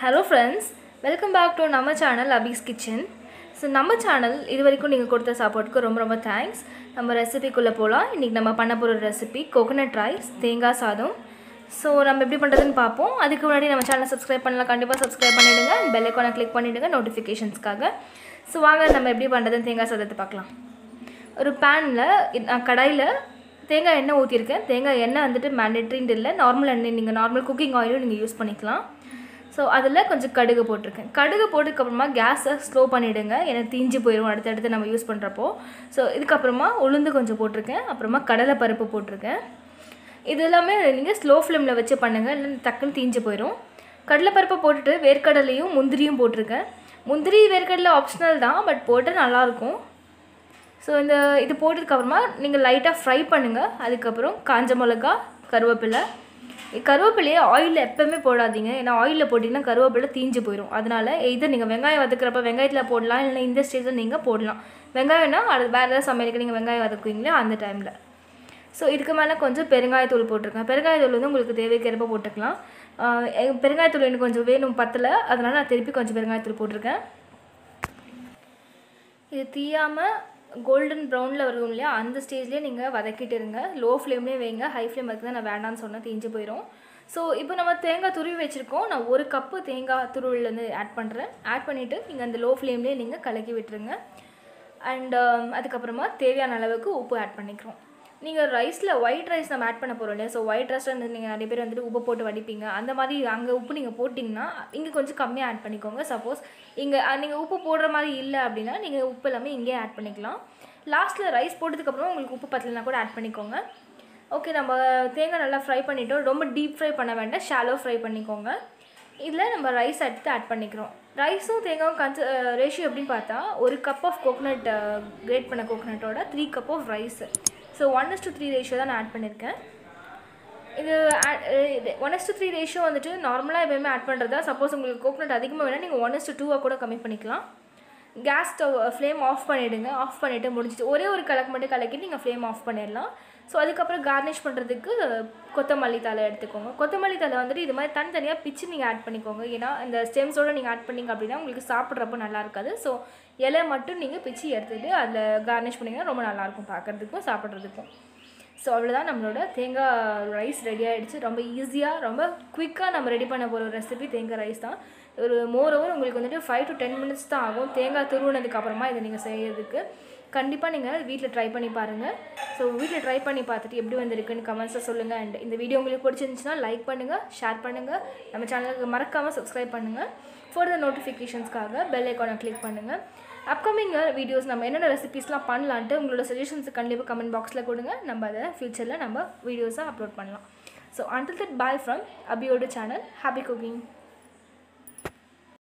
Hello friends welcome back to நம்ம channel Abi's kitchen so நம்ம channel இது வரைக்கும் நீங்கள் கொடுத்த சாப்பாட்டுக்கு ரொம்ப ரொம்ப தேங்க்ஸ் நம்ம ரெசிபிக்குள்ளே போகலாம் இன்றைக்கி நம்ம பண்ண போகிற ரெசிபி கோகோனட் ரைஸ் தேங்காய் சாதம். ஸோ நம்ம எப்படி பண்ணுறதுன்னு பார்ப்போம். அதுக்கு முன்னாடி நம்ம சேனலை சப்ஸ்கிரைப் பண்ணலாம் கண்டிப்பாக சப்ஸ்கிரைப் பண்ணிவிடுங்க பெல்லைக்கான கிளிக் பண்ணிவிடுங்க நோட்டிஃபிகேஷன்ஸ்க்காக ஸோ வாங்க நம்ம எப்படி பண்ணுறதுன்னு தேங்காய் சாதத்தை பார்க்கலாம். ஒரு பேனில் நான் கடாயில் தேங்காய் எண்ணெய் ஊற்றிருக்கேன் தேங்காய் எண்ணெய் வந்துட்டு மேண்டேட்ரின்ட்டு இல்லை. நார்மல் எண்ணெய் நீங்கள் நார்மல் குக்கிங் ஆயிலும் நீங்கள் யூஸ் பண்ணிக்கலாம். ஸோ அதில் கொஞ்சம் கடுகு போட்டிருக்கேன். கடுகு போட்டதுக்கப்புறமா கேஸை ஸ்லோ பண்ணிவிடுங்க ஏன்னா தீஞ்சு போயிடும் அடுத்தடுத்து நம்ம யூஸ் பண்ணுறப்போ ஸோ இதுக்கப்புறமா உளுந்து கொஞ்சம் போட்டிருக்கேன். அப்புறமா கடலை பருப்பு போட்டிருக்கேன். இது எல்லாமே நீங்கள் ஸ்லோ ஃப்ளேமில் வச்சு பண்ணுங்கள் இல்லை டக்குன்னு தீஞ்சு போயிடும் கடலைப்பருப்பை போட்டுட்டு வேர்க்கடலையும் முந்திரியும் போட்டிருக்கேன். முந்திரி வேர்க்கடலை ஆப்ஷனல் தான் பட் போட்டால் நல்லாயிருக்கும் ஸோ இந்த இது போட்டதுக்கப்புறமா நீங்கள் லைட்டாக ஃப்ரை பண்ணுங்கள் அதுக்கப்புறம் காஞ்ச மிளகா கருவேப்பிலை கருவேப்பிலையே ஆயிலில் எப்போவுமே போடாதீங்க. ஏன்னா ஆயிலில் போட்டிங்கன்னா கருவேப்பிலை தீஞ்சு போயிடும் அதனால் இதை நீங்கள் வெங்காயம் வதக்குறப்ப வெங்காயத்தில் போடலாம் இல்லை இந்த ஸ்டேஜில் நீங்கள் போடலாம். வெங்காயம்னா அது வேறு ஏதாவது சமையலுக்கு நீங்கள் வெங்காயம் வதக்குவீங்களே அந்த டைமில் ஸோ இதுக்கு மேலே கொஞ்சம் பெருங்காயத்தூள் போட்டிருக்கேன். பெருங்காயத்தூள் வந்து உங்களுக்கு தேவைக்கேற்ப போட்டுக்கலாம். பெருங்காயத்தூள் எனக்கு கொஞ்சம் வேணும் பத்தலை. அதனால் நான் திருப்பி கொஞ்சம் பெருங்காயத்தூள் போட்டிருக்கேன். இது தீயாமல் கோல்டன் ப்ரௌனில் வரும் இல்லையா? அந்த ஸ்டேஜ்லேயே நீங்கள் வதக்கிட்டு இருங்க லோ ஃப்ளேம்லேயே வைங்க. ஹை ஃப்ளேம் வைக்க நான் வேண்டாம்னு சொன்னால் தீஞ்சு போயிடும் ஸோ இப்போ நம்ம தேங்காய் துருவி வச்சுருக்கோம். நான் ஒரு கப்பு தேங்காய் துருவிலேருந்து ஆட் பண்ணுறேன் ஆட் பண்ணிவிட்டு நீங்கள் அந்த லோ ஃப்ளேம்லேயே நீங்கள் கலக்கி விட்டுருங்க. அண்ட் um, அதுக்கப்புறமா தேவையான அளவுக்கு உப்பு ஆட் பண்ணிக்கிறோம். நீங்கள் ரைஸில் ஒயிட் ரைஸ் நம்ம ஆட் பண்ண போகிறோம் இல்லையா? ஸோ ஒயிட் ரைஸில் வந்து நீங்கள் நிறைய பேர் வந்துட்டு உப்பு போட்டு வடிப்பீங்க. அந்த மாதிரி அங்கே உப்பு நீங்கள் போட்டிங்கன்னா இங்கே கொஞ்சம் கம்மியாக ஆட் பண்ணிக்கோங்க. சப்போஸ் இங்கே நீங்கள் உப்பு போடுற மாதிரி இல்லை அப்படின்னா நீங்கள் உப்பு எல்லாமே இங்கேயே ஆட் பண்ணிக்கலாம். லாஸ்ட்டில் ரைஸ் போட்டதுக்கப்புறம் உங்களுக்கு உப்பு பத்தலைனா கூட ஆட் பண்ணிக்கோங்க. ஓகே நம்ம தேங்காய் நல்லா ஃப்ரை பண்ணிவிட்டோம் ரொம்ப டீப் ஃப்ரை பண்ண வேண்டாம். ஷாலோ ஃப்ரை பண்ணிக்கோங்க. இதில் நம்ம ரைஸ் எடுத்து ஆட் பண்ணிக்கிறோம். ரைஸும் தேங்காயும் கன்ச ரேஷியோ எப்படின்னு பார்த்தா ஒரு கப் ஆஃப் கோகனட் கிரேட் பண்ண கோகனட்டோட three cup of rice so one is to three ratio தான் நான் ஆட் பண்ணியிருக்கேன் இது one is to three ratio வந்துட்டு நார்மலாக எப்பயுமே ஆட் பண்ணுறதா சப்போஸ் உங்களுக்கு கோக்னட் அதிகமாக வேணால் நீங்கள் ஒன் எஸ் டு டூவாக கூட கம்மி பண்ணிக்கலாம். கேஸ் ஸ்டவ் ஃப்ளேம் ஆஃப் பண்ணிவிடுங்க ஆஃப் பண்ணிவிட்டு முடிஞ்சிட்டு ஒரே ஒரு கலக்கு மட்டும் கலக்கிட்டு நீங்கள் ஃப்ளேம் ஆஃப் பண்ணிடலாம். ஸோ அதுக்கப்புறம் கார்னிஷ் பண்ணுறதுக்கு கொத்தமல்லி தலை எடுத்துக்கோங்க. கொத்தமல்லி தலை வந்துட்டு இது மாதிரி தனித்தனியாக பிச்சு நீங்கள் ஆட் பண்ணிக்கோங்க. ஏன்னா இந்த ஸ்டெம்ஸோடு நீங்கள் ஆட் பண்ணிங்க அப்படின்னா உங்களுக்கு சாப்பிட்றப்ப நல்லா இருக்காது. ஸோ இலை மட்டும் நீங்கள் பிச்சு எடுத்துகிட்டு அதில் கார்னிஷ் பண்ணிங்கன்னா ரொம்ப நல்லாயிருக்கும் பார்க்குறதுக்கும் சாப்பிட்றதுக்கும். ஸோ அவ்வளோதான் நம்மளோட தேங்காய் ரைஸ் ரெடி ஆகிடுச்சு ரொம்ப ஈஸியாக ரொம்ப குயிக்காக நம்ம ரெடி பண்ண போகிற ரெசிபி தேங்காய் ரைஸ் தான். ஒரு மோர் ஓவர் உங்களுக்கு வந்துட்டு ஃபைவ் டு டென் மினிட்ஸ் தான் ஆகும். தேங்காய் துருவினதுக்கு அப்புறமா இதை நீங்கள் செய்யறதுக்கு. கண்டிப்பாக நீங்கள் வீட்டில் ட்ரை பண்ணி பாருங்கள் ஸோ வீட்டில் ட்ரை பண்ணி பார்த்துட்டு எப்படி வந்திருக்குன்னு கமெண்ட்ஸை சொல்லுங்கள் அண்ட் இந்த வீடியோ உங்களுக்கு பிடிச்சிருந்துச்சுன்னா லைக் பண்ணுங்கள் ஷேர் பண்ணுங்கள் நம்ம சேனலுக்கு மறக்காமல் சப்ஸ்கிரைப் பண்ணுங்கள் ஃபர்தர் நோட்டிஃபிகேஷன்ஸ்க்காக பெல் ஐக்கானை கிளிக் பண்ணுங்கள் அப்கமிங் வீடியோஸ் நம்ம என்னென்ன ரெசிபீஸ்லாம் பண்ணலான்ட்டு உங்களோட சஜஷன்ஸ் கண்டிப்பாக கமெண்ட் பாக்ஸில் கொடுங்க. நம்ம அதை ஃப்யூச்சரில் நம்ம வீடியோஸாக அப்லோட் பண்ணலாம். So until that bye from அபியோட channel happy cooking